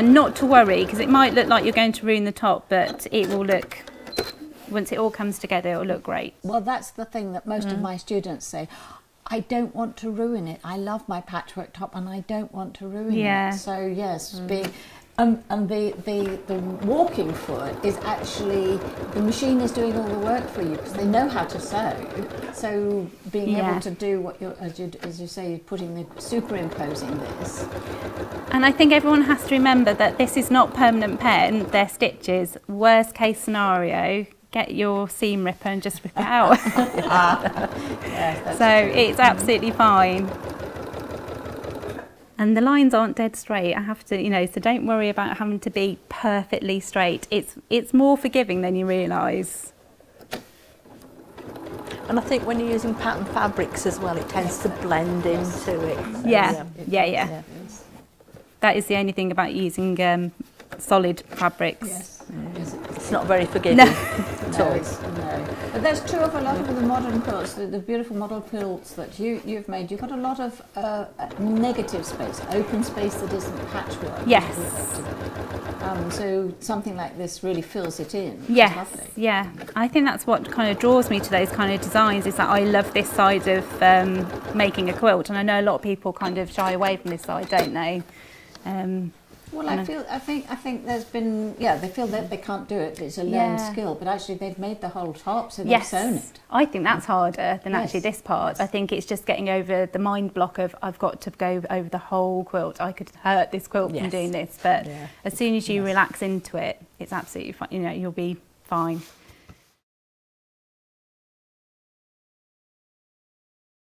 and not to worry because it might look like you're going to ruin the top, but it will look, once it all comes together, it will look great. Well, that's the thing that most mm. of my students say. I don't want to ruin it. I love my patchwork top and I don't want to ruin yeah. it. So yes, mm. being um, and the, the, the walking foot is actually, the machine is doing all the work for you because they know how to sew. So being yeah. able to do what you're, as you, as you say, putting the, superimposing this. And I think everyone has to remember that this is not permanent pen, they're stitches. Worst case scenario, get your seam ripper and just rip it out. yes, so it's absolutely fine and the lines aren't dead straight. I have to, you know, so don't worry about having to be perfectly straight. It's it's more forgiving than you realise. And I think when you're using pattern fabrics as well, it tends to blend into it. So yeah. yeah, yeah, yeah, yeah. That is the only thing about using um, solid fabrics. Yes. It's not very forgiving. No. no, no. But that's true of a lot of the modern quilts, the, the beautiful model quilts that you, you've made. You've got a lot of uh, negative space, open space that isn't patchwork. Yes. Um, so something like this really fills it in. Yes. Yeah. I think that's what kind of draws me to those kind of designs is that I love this side of um, making a quilt. And I know a lot of people kind of shy away from this side, don't they? Um, well, I feel, I think, I think there's been, yeah, they feel that they can't do it. It's a learned yeah. skill, but actually they've made the whole top, so they've yes. sewn it. I think that's harder than yes. actually this part. I think it's just getting over the mind block of I've got to go over the whole quilt. I could hurt this quilt yes. from doing this, but yeah. as soon as you relax into it, it's absolutely fine. You know, you'll be fine.